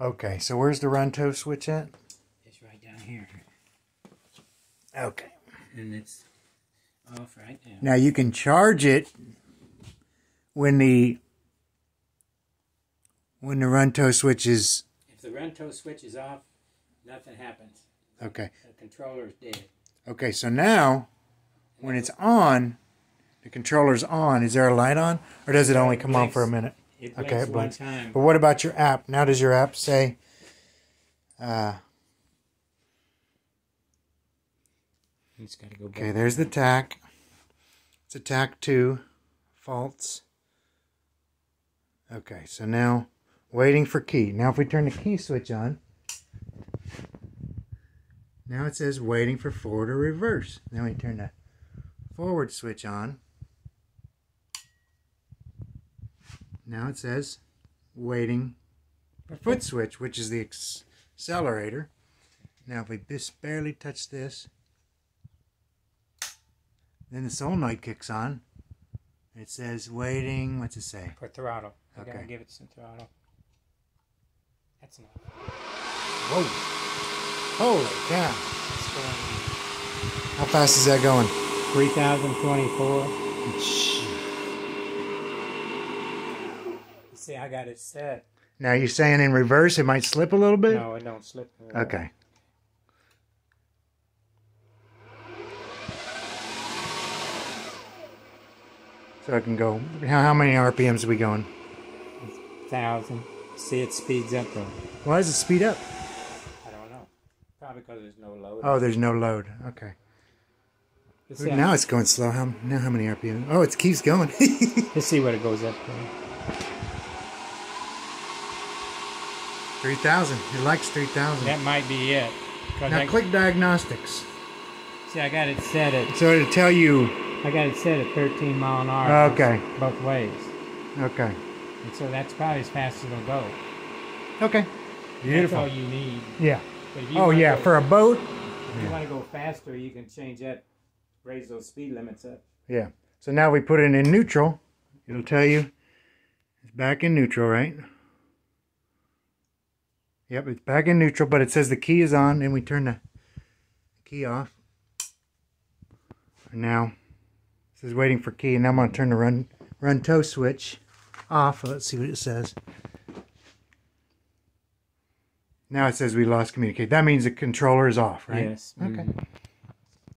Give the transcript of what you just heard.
Okay, so where's the run tow switch at? It's right down here. Okay. And it's off right now. Now you can charge it when the when the run tow switch is If the run tow switch is off, nothing happens. okay. The controller's dead. Okay, so now when it's on, the controller's on. Is there a light on, or does it only come on for a minute? It Okay, blinks it one blinks. time. But what about your app? Now does your app say? Uh, It's got to go okay, back. there's the tack. It's a TAC2, faults. Okay, so now waiting for key. Now if we turn the key switch on, now it says waiting for forward or reverse. Then we turn the forward switch on. Now it says waiting for foot switch, which is the accelerator. Now if we just barely touch this, then the solenoid kicks on. It says waiting. What's it say? For throttle. I Okay. gotta give it some throttle. That's enough. Whoa! Holy cow! How fast is that going? 3024. See, I got it set. Now you're saying in reverse it might slip a little bit? No, it don't slip. Okay. So I can go. How, how many RPMs are we going? Thousand. See, it speeds up though. Why does it speed up? I don't know. Probably because there's no load. Oh, there's no load. Okay. Now it's going slow. How now? How many RPMs? Oh, it keeps going. let's see what it goes up to. Three thousand. It likes three thousand. That might be it. Now I, click diagnostics. see, I got it set at So it'll tell you. I got it set at 13 mile an hour. Okay. Both ways, Okay. and so that's probably as fast as it'll go. Okay. Beautiful. That's all you need. Yeah. You Oh yeah. For a boat. If you want to go faster, you can change that, raise those speed limits up. Yeah. So now we put it in neutral. It'll tell you it's back in neutral, right? Yep, it's back in neutral, but it says the key is on, and we turn the key off. And now it says waiting for key, and now I'm gonna turn the run run tow switch off. Let's see what it says. Now it says we lost communicate. That means the controller is off, right? Yes. Okay. mhm.